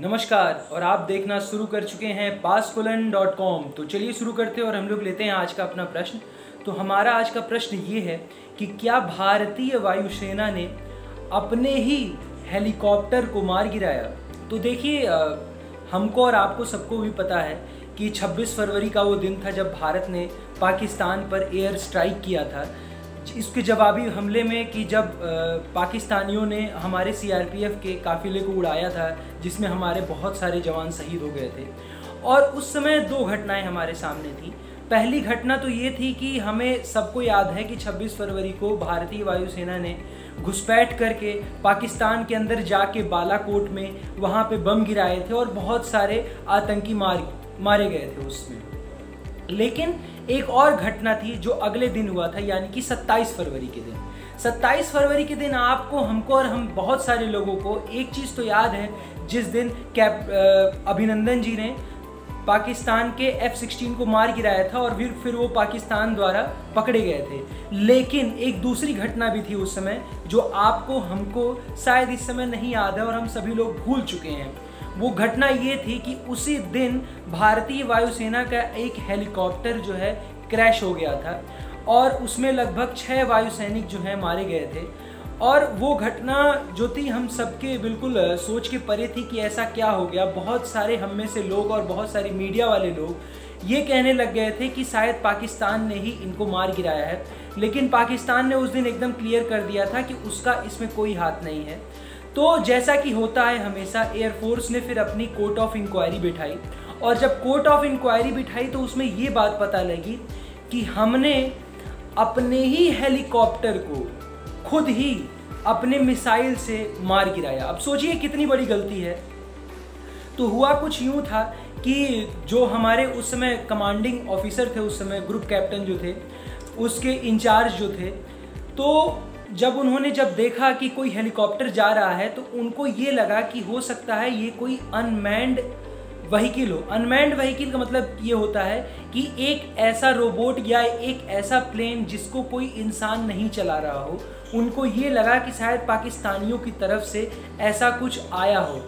नमस्कार, और आप देखना शुरू कर चुके हैं पासकोलन डॉट कॉम। तो चलिए शुरू करते हैं और हम लोग लेते हैं आज का अपना प्रश्न। तो हमारा आज का प्रश्न ये है कि क्या भारतीय वायुसेना ने अपने ही हेलीकॉप्टर को मार गिराया? तो देखिए हमको और आपको सबको भी पता है कि 26 फरवरी का वो दिन था जब भारत ने पाकिस्तान पर एयर स्ट्राइक किया था। इसके जवाबी हमले में कि जब पाकिस्तानियों ने हमारे सीआरपीएफ के काफिले को उड़ाया था, जिसमें हमारे बहुत सारे जवान शहीद हो गए थे। और उस समय दो घटनाएँ हमारे सामने थी। पहली घटना तो ये थी कि हमें सबको याद है कि 26 फरवरी को भारतीय वायुसेना ने घुसपैठ करके पाकिस्तान के अंदर जाके बालाकोट में वहाँ पे बम गिराए थे और बहुत सारे आतंकी मार, मारे गए थे उसमें। लेकिन एक और घटना थी जो अगले दिन हुआ था, यानी कि 27 फरवरी के दिन। 27 फरवरी के दिन आपको, हमको और हम बहुत सारे लोगों को एक चीज़ तो याद है, जिस दिन कैप अभिनंदन जी ने पाकिस्तान के एफ़ सिक्सटीन को मार गिराया था और फिर फिर वो पाकिस्तान द्वारा पकड़े गए थे। लेकिन एक दूसरी घटना भी थी उस समय, जो आपको, हमको शायद इस समय नहीं याद है और हम सभी लोग भूल चुके हैं। वो घटना ये थी कि उसी दिन भारतीय वायुसेना का एक हेलीकॉप्टर जो है, क्रैश हो गया था और उसमें लगभग छः वायुसैनिक जो हैं, मारे गए थे। और वो घटना जो थी, हम सबके बिल्कुल सोच के परे थी कि ऐसा क्या हो गया। बहुत सारे हम में से लोग और बहुत सारे मीडिया वाले लोग ये कहने लग गए थे कि शायद पाकिस्तान ने ही इनको मार गिराया है। लेकिन पाकिस्तान ने उस दिन एकदम क्लियर कर दिया था कि उसका इसमें कोई हाथ नहीं है। तो जैसा कि होता है हमेशा एयरफोर्स ने फिर अपनी कोर्ट ऑफ़ इंक्वायरी बिठाई। और जब कोर्ट ऑफ़ इंक्वायरी बिठाई तो उसमें ये बात पता लगी कि हमने अपने ही हेलीकॉप्टर को खुद ही अपने मिसाइल से मार गिराया। अब सोचिए कितनी बड़ी गलती है। तो हुआ कुछ यूँ था कि जो हमारे उस समय कमांडिंग ऑफिसर थे, उस समय ग्रुप कैप्टन जो थे, उसके इंचार्ज जो थे तो जब उन्होंने जब देखा कि कोई हेलीकॉप्टर जा रहा है तो उनको ये लगा कि हो सकता है ये कोई अनमैंड वहीकिल हो। अनमैंड वहीकिल का मतलब ये होता है कि एक ऐसा रोबोट या एक ऐसा प्लेन जिसको कोई इंसान नहीं चला रहा हो। उनको ये लगा कि शायद पाकिस्तानियों की तरफ़ से ऐसा कुछ आया हो।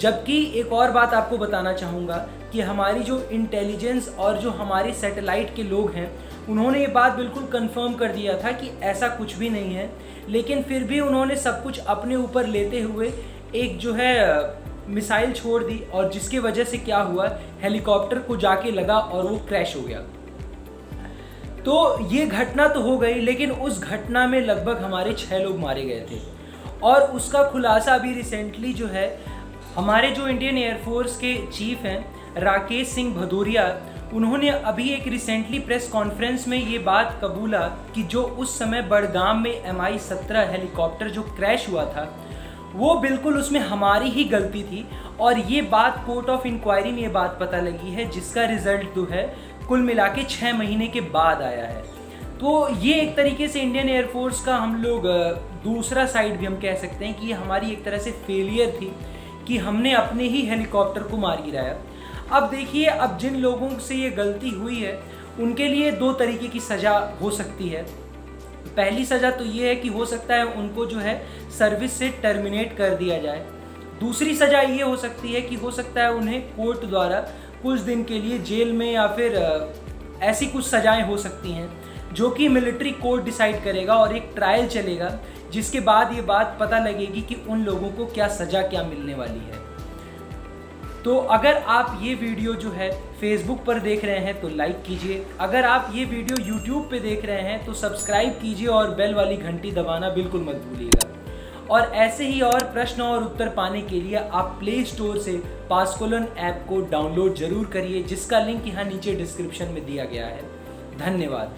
जबकि एक और बात आपको बताना चाहूँगा कि हमारी जो इंटेलिजेंस और जो हमारे सैटेलाइट के लोग हैं उन्होंने ये बात बिल्कुल कंफर्म कर दिया था कि ऐसा कुछ भी नहीं है, लेकिन फिर भी उन्होंने सब कुछ अपने ऊपर लेते हुए एक जो है, मिसाइल छोड़ दी और जिसकी वजह से क्या हुआ, हेलीकॉप्टर को जाके लगा और वो क्रैश हो गया। तो ये घटना तो हो गई, लेकिन उस घटना में लगभग हमारे छः लोग मारे गए थे। और उसका खुलासा अभी रिसेंटली जो है, हमारे जो इंडियन एयरफोर्स के चीफ हैं, राकेश सिंह भदौरिया उन्होंने अभी एक रिसेंटली प्रेस कॉन्फ्रेंस में ये बात कबूला कि जो उस समय बड़गाम में एम आई सत्रह हेलीकॉप्टर जो क्रैश हुआ था, वो बिल्कुल उसमें हमारी ही गलती थी और ये बात कोर्ट ऑफ़ इंक्वायरी में ये बात पता लगी है, जिसका रिज़ल्ट जो है, कुल मिला के छः महीने के बाद आया है। तो ये एक तरीके से इंडियन एयरफोर्स का हम लोग दूसरा साइड भी हम कह सकते हैं कि ये हमारी एक तरह से फेलियर थी कि हमने अपने ही हेलीकॉप्टर को मार गिराया। अब देखिए, अब जिन लोगों से ये गलती हुई है, उनके लिए दो तरीके की सज़ा हो सकती है। पहली सज़ा तो ये है कि हो सकता है उनको जो है सर्विस से टर्मिनेट कर दिया जाए। दूसरी सज़ा ये हो सकती है कि हो सकता है उन्हें कोर्ट द्वारा कुछ दिन के लिए जेल में या फिर ऐसी कुछ सज़ाएँ हो सकती हैं, जो कि मिलिट्री कोर्ट डिसाइड करेगा और एक ट्रायल चलेगा, जिसके बाद ये बात पता लगेगी कि उन लोगों को क्या सज़ा क्या मिलने वाली है। तो अगर आप ये वीडियो जो है फेसबुक पर देख रहे हैं तो लाइक कीजिए। अगर आप ये वीडियो यूट्यूब पे देख रहे हैं तो सब्सक्राइब कीजिए और बेल वाली घंटी दबाना बिल्कुल मत भूलिएगा। और ऐसे ही और प्रश्न और उत्तर पाने के लिए आप प्ले स्टोर से पासकोलन ऐप को डाउनलोड ज़रूर करिए, जिसका लिंक यहाँ नीचे डिस्क्रिप्शन में दिया गया है। धन्यवाद।